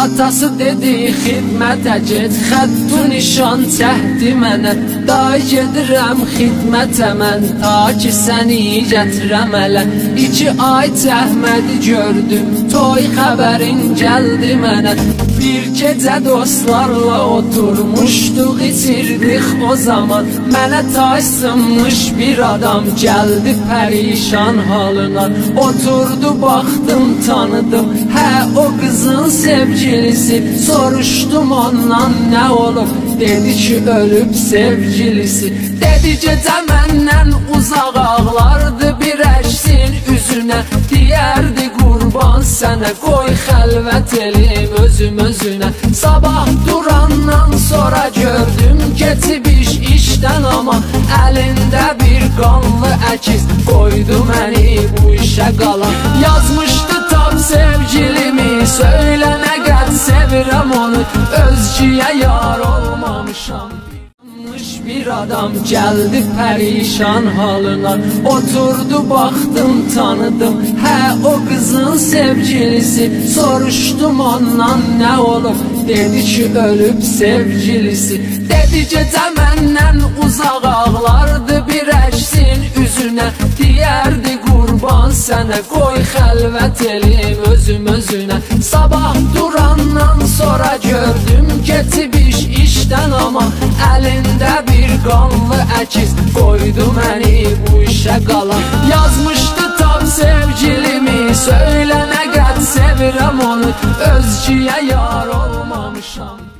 Atası dedi xidmətə get Xəttu nişan çəhdi mənə Day gedirəm xidmətə mən Ta ki səni gətirəm ələ. İki ay cəhmədi gördüm Toy xəbərin gəldi mənə. Bir gecə dostlarla oturmuşduq içirdik o zaman. Mənə taysınmış bir adam gəldi pərişan halına. Oturdu baxdım tanıdım Hə o qızın sevgilisi Soruşdum ondan nə olub Dedi ki ölüb sevgilisi. Dedi gecə məndən uzaq ağlardı Bir əksin üzünə Deyərdi qurban sənə Qoy xəlvət elim özüm özünə Sabah durandan sonra gördüm Keçib iş işdən ama. Əlində bir qanlı əkiz Qoydu məni bu işə qalan Yazmışdı sevirəm onu Özgüyə yar olmamışam. Bir adam gəldi pərişan halına Oturdu baxdım tanıdım. Hə o qızın sevgilisi. Soruşdum ondan nə olub Dedi ki ölüb sevgilisi. Dedi gecə məndən uzaq ağlardı Bir əksin üzünə Deyərdi qurban sənə Qoy xəlvət elim özüm özünə Sabah durandan sonra gördüm Keçib iş işdən ama Əlində bir qanlı əkiz. Qoydu məni bu işə qalan Yazmışdı tam sevgilimi Söylə nə qəd sevirəm onu. Özgüyə yar olmamışam